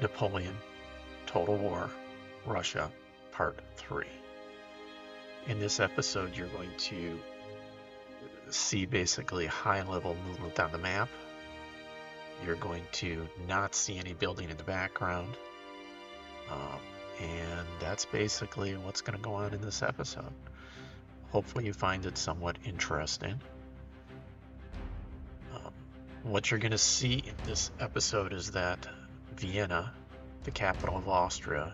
Napoleon, Total War, Russia, Part 3. In this episode, you're going to see basically high level movement on the map. You're going to not see any building in the background. Um, and that's basically what's going to go on in this episode. Hopefully, you find it somewhat interesting. Um, what you're going to see in this episode is that Vienna, the capital of Austria,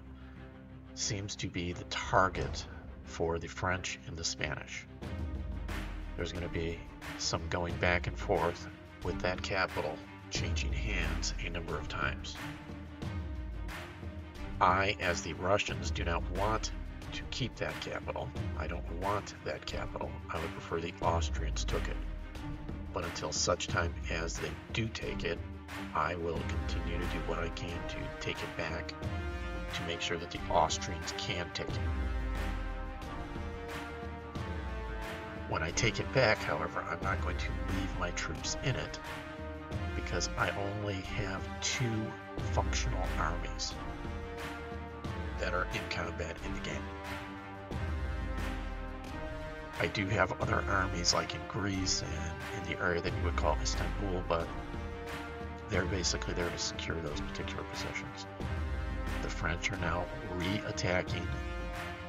seems to be the target for the French and the Spanish. There's going to be some going back and forth with that capital changing hands a number of times. I, as the Russians, do not want to keep that capital. I don't want that capital. I would prefer the Austrians took it. But until such time as they do take it, I will continue to do what I can to take it back to make sure that the Austrians can take it. When I take it back, however, I'm not going to leave my troops in it because I only have two functional armies that are in combat in the game. I do have other armies like in Greece and in the area that you would call Istanbul, but they're basically there to secure those particular positions. The French are now re-attacking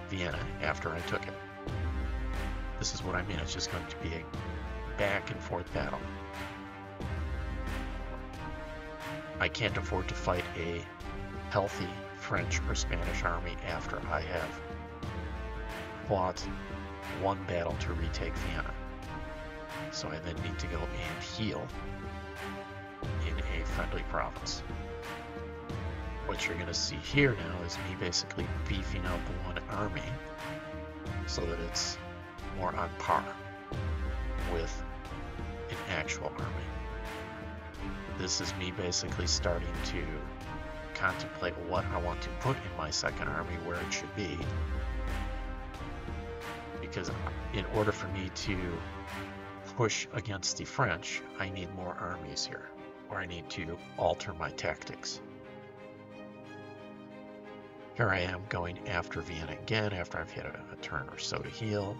Vienna after I took it. This is what I mean, it's just going to be a back and forth battle. I can't afford to fight a healthy French or Spanish army after I have fought one battle to retake Vienna. So I then need to go and heal a friendly province. What you're going to see here now is me basically beefing up one army so that it's more on par with an actual army. This is me basically starting to contemplate what I want to put in my second army where it should be. Because in order for me to push against the French, I need more armies here, or I need to alter my tactics. Here I am going after Vienna again after I've hit a, a turn or so to heal,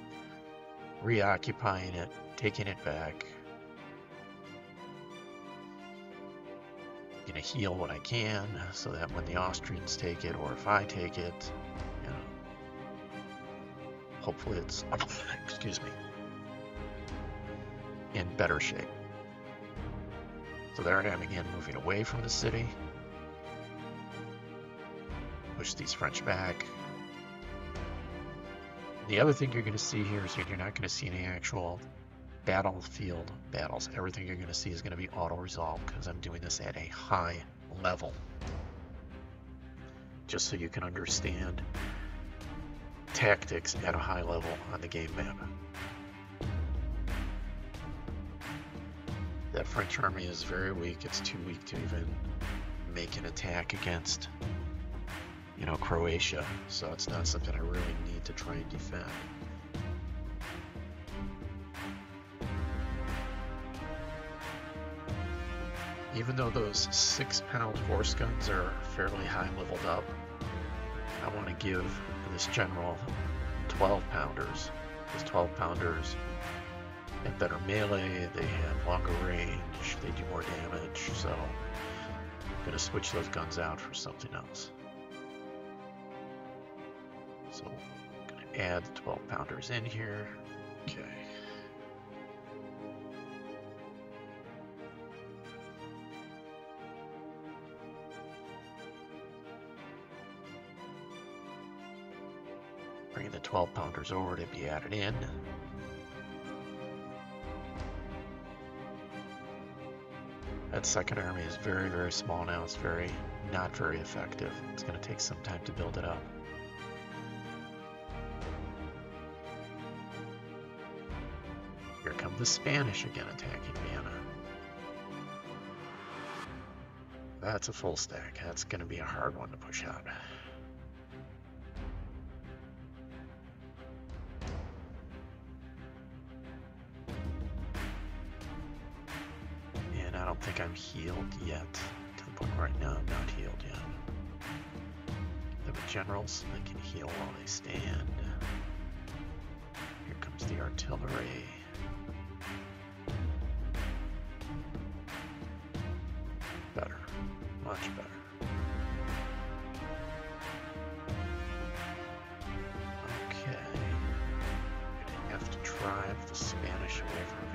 reoccupying it, taking it back, gonna heal what I can so that when the Austrians take it or if I take it, you know, hopefully it's, excuse me, in better shape. So there I am again moving away from the city. Push these French back. The other thing you're going to see here is you're not going to see any actual battlefield battles. Everything you're going to see is going to be auto-resolved because I'm doing this at a high level. Just so you can understand tactics at a high level on the game map. That French army is very weak. It's too weak to even make an attack against, you know, Croatia. So it's not something I really need to try and defend. even though those six pound horse guns are fairly high leveled up, I want to give this general 12 pounders. These 12 pounders have better melee, they have longer range, they do more damage, so I'm going to switch those guns out for something else. So I'm going to add the 12 pounders in here. Okay. Bringing the 12 pounders over to be added in. That second army is very, very small now. It's very, not very effective. It's going to take some time to build it up. Here come the Spanish again attacking Vienna. That's a full stack. That's going to be a hard one to push out. Generals. They can heal while they stand. Here comes the artillery. Better. Much better. Okay. We have to drive the Spanish away from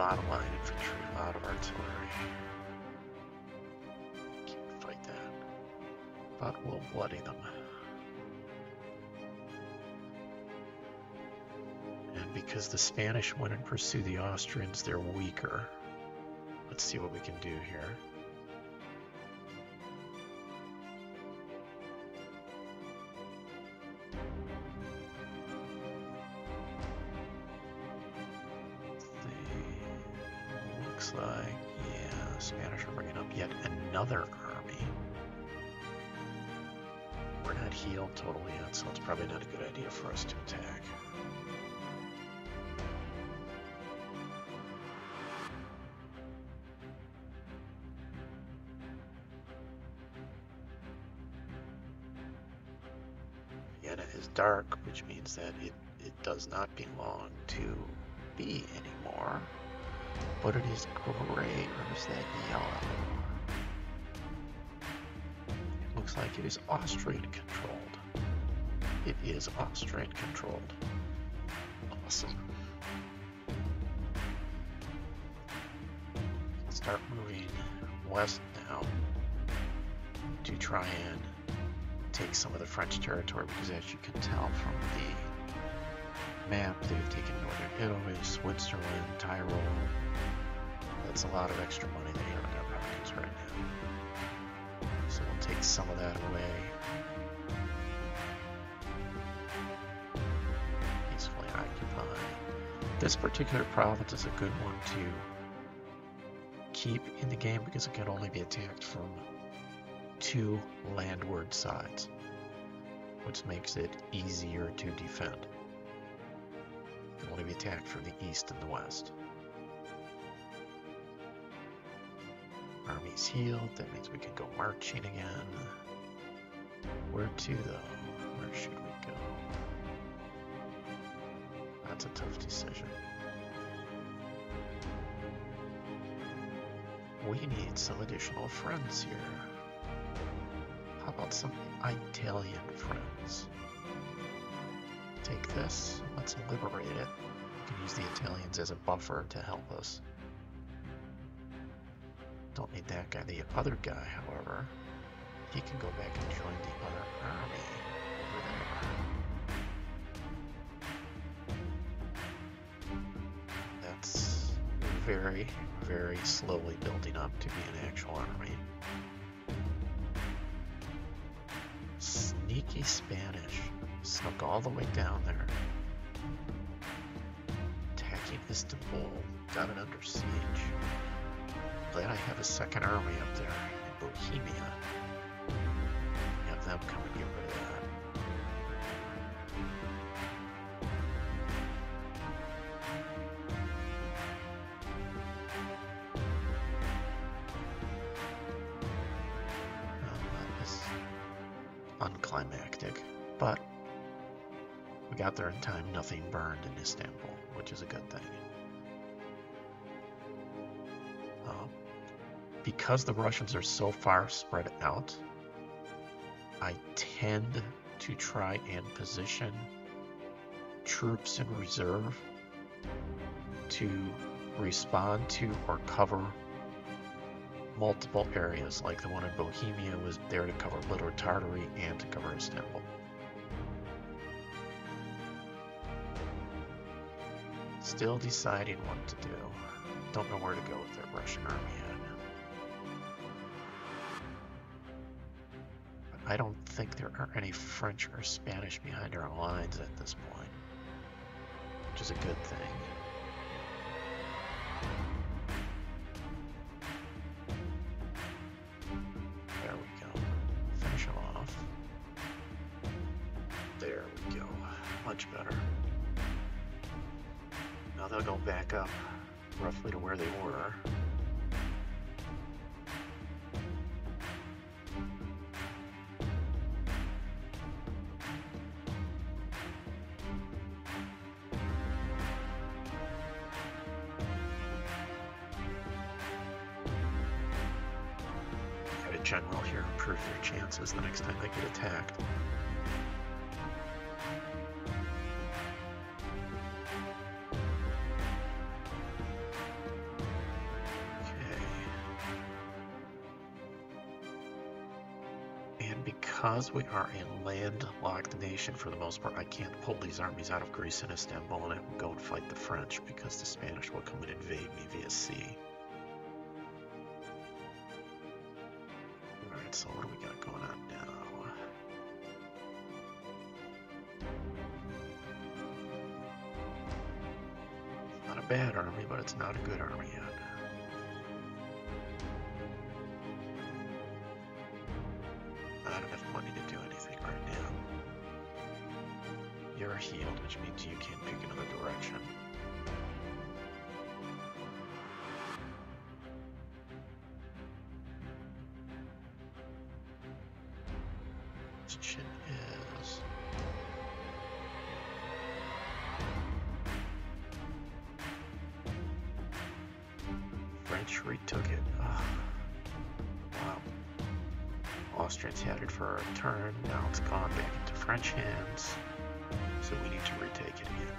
lot of line infantry, a lot of artillery. Can't fight that. But we'll bloody them. And because the Spanish went and pursue the Austrians, they're weaker. Let's see what we can do here. Yet, so it's probably not a good idea for us to attack. Vienna is dark, which means that it, it does not belong to be anymore. But it is gray, or is that yellow? Looks like it is Austrian controlled. It is Austrian controlled. Awesome. Start moving west now to try and take some of the French territory because as you can tell from the map, they've taken northern Italy, Switzerland, Tyrol. That's a lot of extra money they have in their pockets right now. So we'll take some of that away. This particular province is a good one to keep in the game because it can only be attacked from two landward sides, which makes it easier to defend. It can only be attacked from the east and the west. Army's healed, that means we can go marching again. Where to though? Where should we That's a tough decision. We need some additional friends here. How about some Italian friends? Take this, let's liberate it. We can use the Italians as a buffer to help us. Don't need that guy. The other guy, however, he can go back and join the other army very, very slowly building up to be an actual army. Sneaky Spanish. Snuck all the way down there. Attacking Istanbul. Got it under siege. Glad I have a second army up there in Bohemia. Unclimactic, but we got there in time. Nothing burned in Istanbul, which is a good thing. Um, because the Russians are so far spread out, I tend to try and position troops in reserve to respond to or cover multiple areas, like the one in Bohemia was there to cover Little Tartary and to cover Istanbul. Still deciding what to do. Don't know where to go with that Russian army yet. I don't think there are any French or Spanish behind our lines at this point, which is a good thing. Up roughly to where they were. Because we are a landlocked nation for the most part, I can't pull these armies out of Greece and Istanbul and go and fight the French because the Spanish will come and invade me via sea. Alright, so what do we got going on now? Not a bad army, but it's not a good army yet. French retook it. Oh. Wow. Austrians had it for a turn, now it's gone back into French hands so we need to retake it again.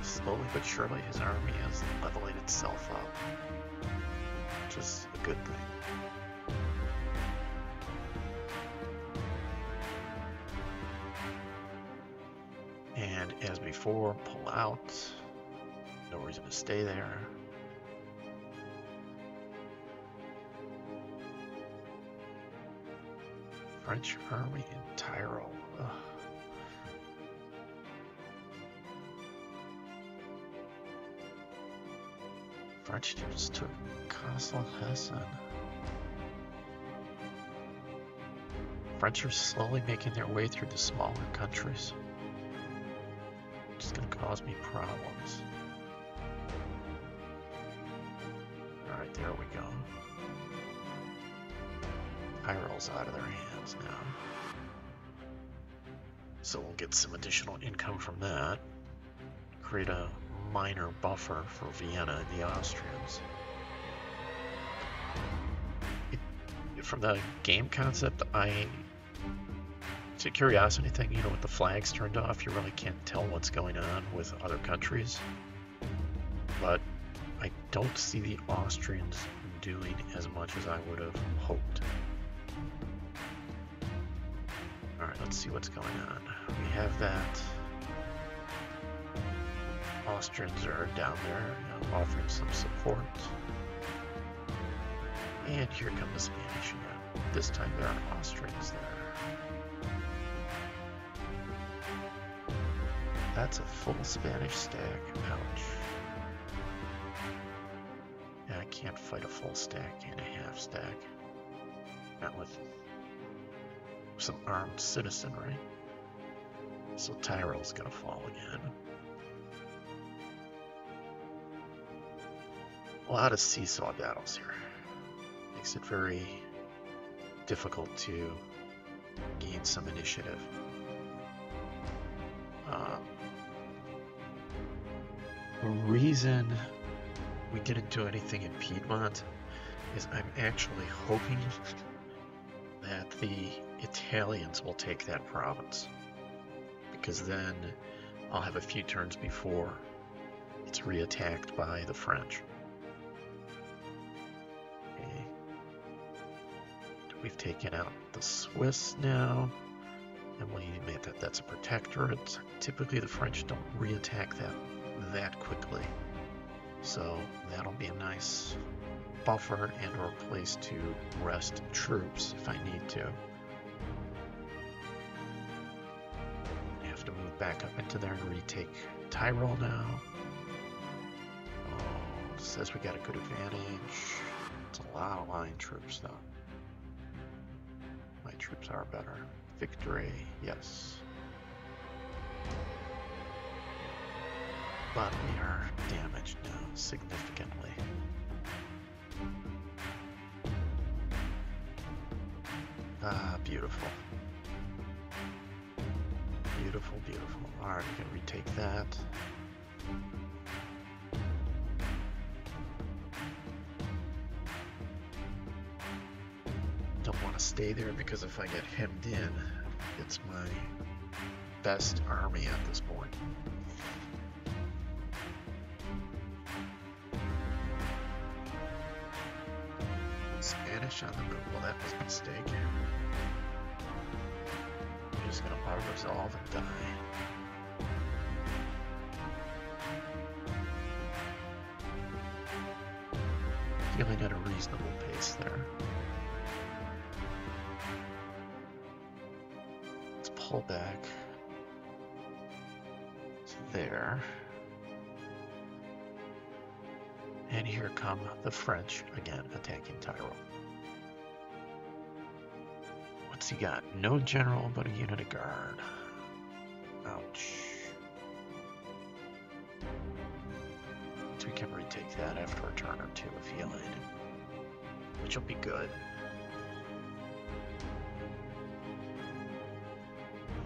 Slowly but surely his army is leveling itself up, which is a good thing. Before, pull out. No reason to stay there. French army in Tyrol. Ugh. French troops took Castle Hessen. French are slowly making their way through the smaller countries. Cause me problems. Alright, there we go. Tyrol's out of their hands now. So we'll get some additional income from that. Create a minor buffer for Vienna and the Austrians. It, from the game concept, I... It's a curiosity thing, you know, with the flags turned off, you really can't tell what's going on with other countries. But I don't see the Austrians doing as much as I would have hoped. Alright, let's see what's going on. We have that. Austrians are down there you know, offering some support. And here come the Spanish again. This time there are Austrians there. That's a full Spanish stack. Ouch. Yeah, I can't fight a full stack and a half stack. Not with some armed citizenry. So Tyrol's gonna fall again. A lot of seesaw battles here. Makes it very difficult to gain some initiative. Reason we didn't do anything in Piedmont is I'm actually hoping that the Italians will take that province. Because then I'll have a few turns before it's reattacked by the French. Okay. We've taken out the Swiss now. And we admit that that's a protectorate. Typically the French don't reattack that that quickly. So that'll be a nice buffer and or place to rest troops if I need to. I have to move back up into there and retake Tyrol now. Oh, says we got a good advantage. It's a lot of line troops though. My troops are better. Victory, yes. But we are damaged now significantly. Ah, beautiful. Beautiful, beautiful. Alright, we can retake that. Don't want to stay there because if I get hemmed in, it's my best army at this point. Spanish on the move. Well, that was a mistake. I'm just gonna auto resolve and die. Feeling at a reasonable pace there. Let's pull back to there. And here come the French again attacking Tyrol. What's he got? No general, but a unit of guard. Ouch. So we can retake that after a turn or two if you like. Which will be good.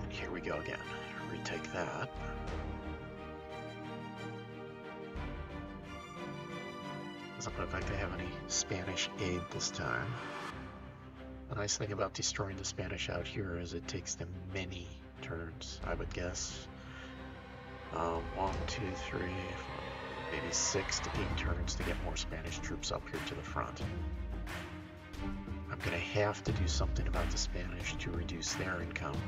And here we go again. Retake that. Doesn't look like they have any Spanish aid this time. Nice thing about destroying the Spanish out here is it takes them many turns, I would guess. Um, one, two, three, four, maybe six to eight turns to get more Spanish troops up here to the front. I'm gonna have to do something about the Spanish to reduce their income,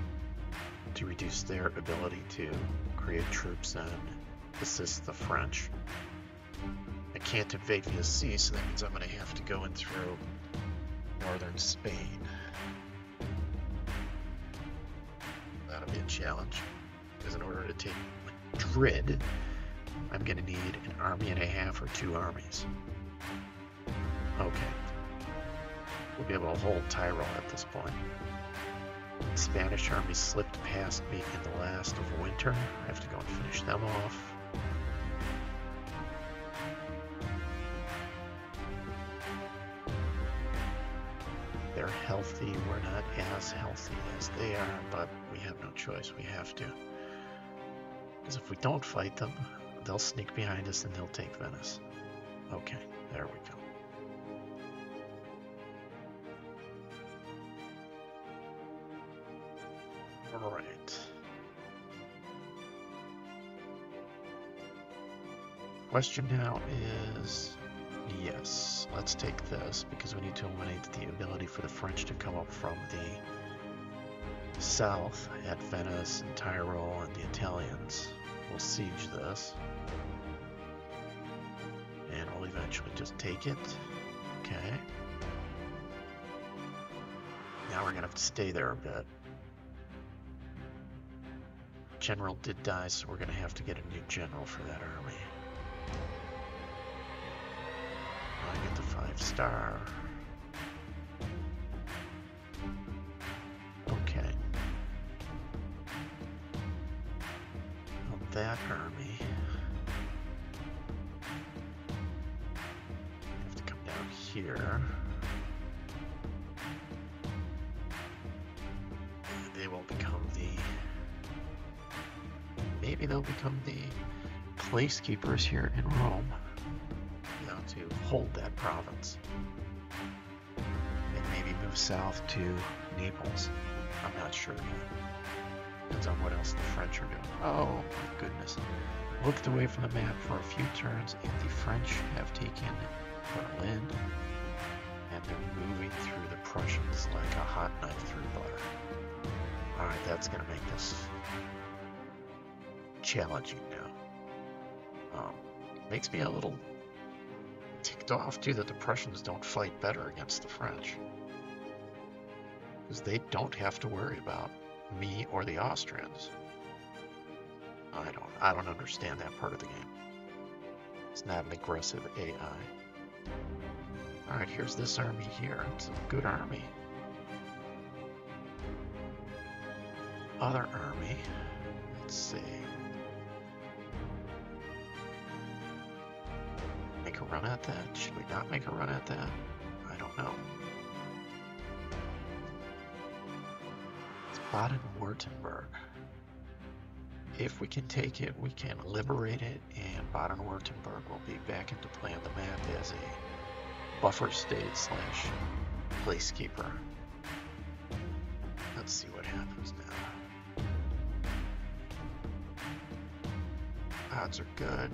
to reduce their ability to create troops and assist the French. I can't invade via sea, so that means I'm gonna have to go in through northern Spain. That'll be a challenge, because in order to take Madrid, I'm gonna need an army and a half or two armies. Okay. We'll be able to hold Tyrol at this point. The Spanish army slipped past me in the last of winter. I have to go and finish them off. Healthy. We're not as healthy as they are, but we have no choice. We have to. Because if we don't fight them, they'll sneak behind us and they'll take Venice. Okay, there we go. Alright. Question now is yes, let's take this because we need to eliminate the ability for the French to come up from the south at Venice and Tyrol and the Italians. We'll siege this. And we'll eventually just take it. Okay. Now we're gonna have to stay there a bit. General did die, so we're gonna have to get a new general for that army. Star. Okay. Well, that army. Have to come down here. They will become the. Maybe they'll become the placekeepers here in Rome hold that province. And maybe move south to Naples. I'm not sure yet. Depends on what else the French are doing. Oh my goodness. Looked away from the map for a few turns and the French have taken Berlin and they're moving through the Prussians like a hot knife through butter. Alright, that's gonna make this challenging now. Um, makes me a little ticked off too that the Prussians don't fight better against the French. Because they don't have to worry about me or the Austrians. I don't I don't understand that part of the game. It's not an aggressive AI. Alright, here's this army here. It's a good army. Other army. Let's see. Run at that? Should we not make a run at that? I don't know. It's Baden-Württemberg. If we can take it, we can liberate it, and Baden-Württemberg will be back into play on the map as a buffer state slash placekeeper. Let's see what happens now. Odds are good.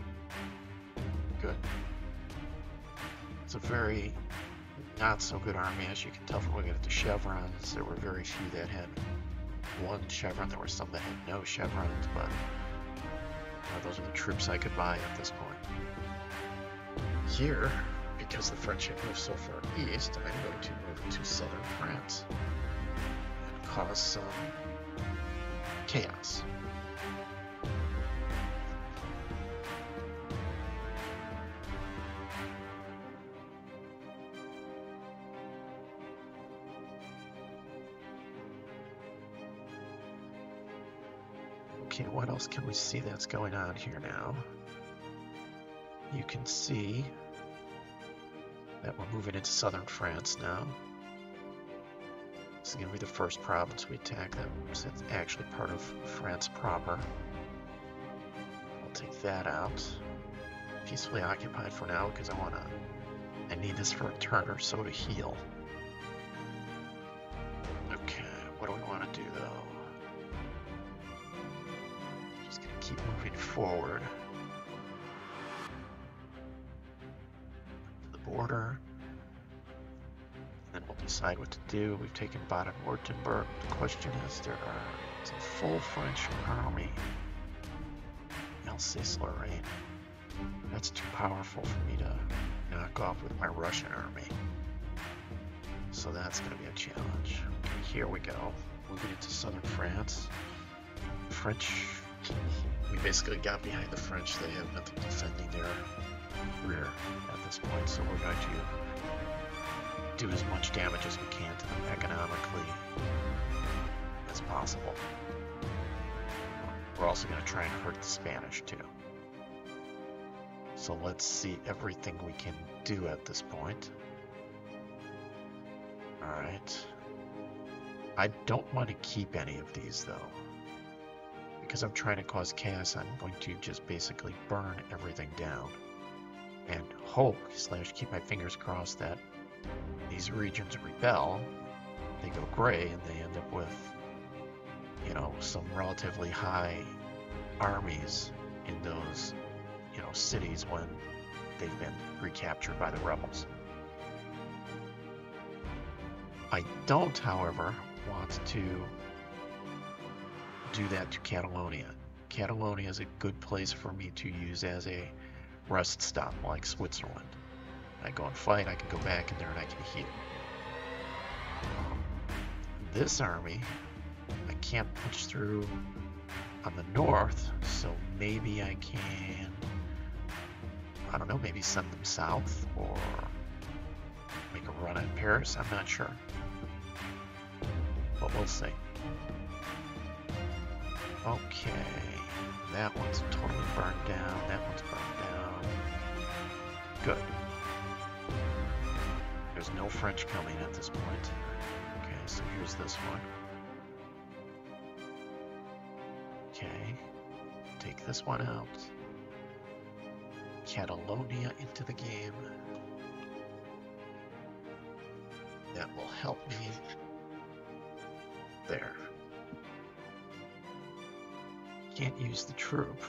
Good. A very not so good army, as you can tell from looking at the chevrons. There were very few that had one chevron. There were some that had no chevrons, but uh, those are the troops I could buy at this point. Here, because the French had moved so far east, I'm going to move to southern France and cause some chaos. Okay, what else can we see that's going on here now? You can see that we're moving into southern France now. This is going to be the first province we attack that it's actually part of France proper. I'll take that out. Peacefully occupied for now because I want to... I need this for a turn or so to heal. Keep moving forward. To the border. Then we'll decide what to do. We've taken Baden-Württemberg. The question is, there are it's a full French army. Alsace-Lorraine. That's too powerful for me to knock off with my Russian army. So that's going to be a challenge. Okay, here we go. Moving into southern France. French. We basically got behind the French. They have nothing defending their rear at this point, so we're going to do as much damage as we can to them economically as possible. We're also going to try and hurt the Spanish too. So let's see everything we can do at this point. Alright. I don't want to keep any of these though. Because I'm trying to cause chaos, I'm going to just basically burn everything down. And hope, slash keep my fingers crossed that these regions rebel, they go gray, and they end up with, you know, some relatively high armies in those, you know, cities when they've been recaptured by the rebels. I don't, however, want to do that to Catalonia. Catalonia is a good place for me to use as a rest stop, like Switzerland. I go and fight, I can go back in there and I can heal. This army, I can't push through on the north, so maybe I can, I don't know, maybe send them south or make a run at Paris, I'm not sure. But we'll see. Okay, that one's totally burned down, that one's burned down. Good. There's no French coming at this point. Okay, so here's this one. Okay, take this one out. Catalonia into the game. That will help me. There. Can't use the troop,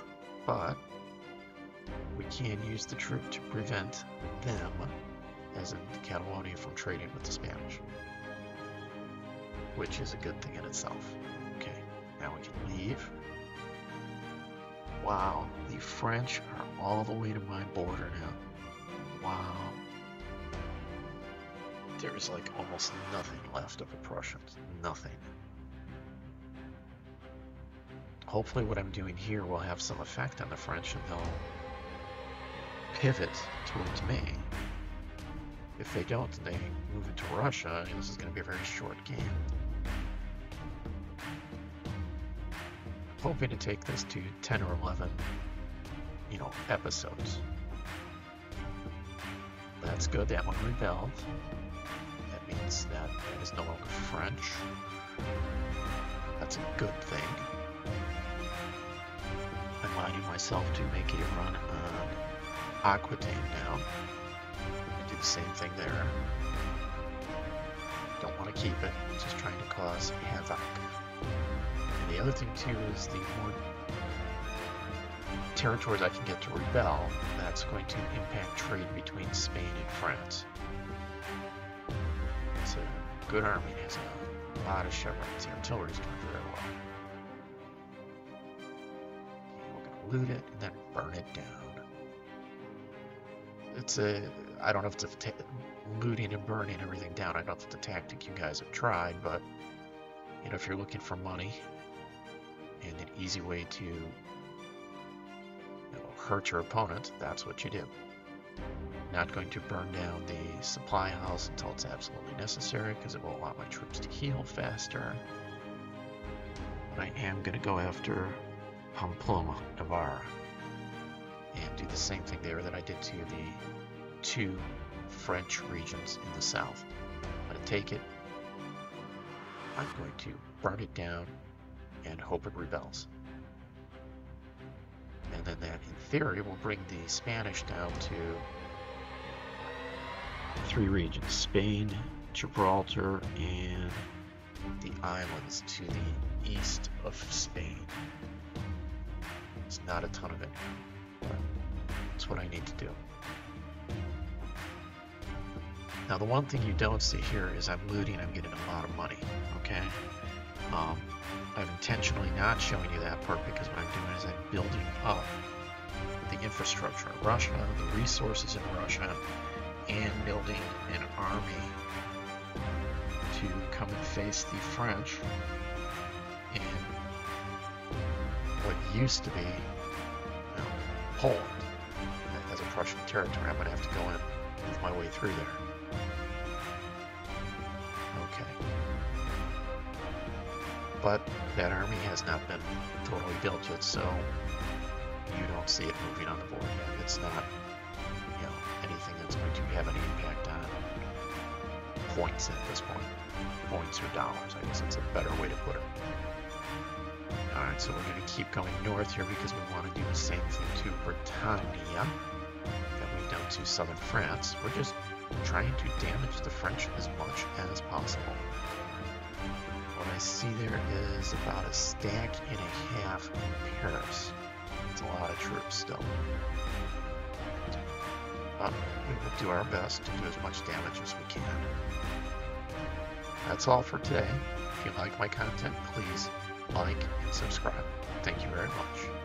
but we can use the troop to prevent them, as in Catalonia, from trading with the Spanish. Which is a good thing in itself. Okay, now we can leave. Wow, the French are all the way to my border now. Wow. There's like almost nothing left of the Prussians. Nothing. Hopefully what I'm doing here will have some effect on the French and they'll pivot towards me. If they don't, they move into Russia, and this is going to be a very short game. I'm hoping to take this to 10 or 11, you know, episodes. That's good, that one rebelled. That means that it is no longer French. That's a good thing. Minding myself to make a run on Aquitaine now. Do the same thing there. Don't want to keep it, just trying to cause havoc. And the other thing too is the more territories I can get to rebel, that's going to impact trade between Spain and France. It's a good army, it has a lot of chevrons. The artillery's loot it and then burn it down. It's a, I don't know if it's looting and burning everything down. I don't know if it's a tactic you guys have tried, but you know, if you're looking for money and an easy way to you know, hurt your opponent, that's what you do. Not going to burn down the supply house until it's absolutely necessary because it will allow my troops to heal faster. I am going to go after Pamplona, Navarra, and do the same thing there that I did to the two French regions in the south. I'm going to take it, I'm going to burn it down, and hope it rebels. And then that, in theory, will bring the Spanish down to three regions, Spain, Gibraltar, and the islands to the east of Spain. It's not a ton of it, it's what I need to do. Now the one thing you don't see here is I'm looting, I'm getting a lot of money, okay? Um, I'm intentionally not showing you that part because what I'm doing is I'm building up the infrastructure in Russia, the resources in Russia, and building an army to come and face the French used to be Poland as a Prussian territory. I'm going to have to go in move my way through there. Okay. But that army has not been totally built yet, so you don't see it moving on the board yet. It's not, you know, anything that's going to have any impact on points at this point. Points or dollars, I guess that's a better way to put it. Alright, so we're going to keep going north here because we want to do the same thing to Britannia that we've done to southern France. We're just trying to damage the French as much as possible. What I see there is about a stack and a half in Paris. It's a lot of troops still. But we will do our best to do as much damage as we can. That's all for today. If you like my content, please like and subscribe. Thank you very much.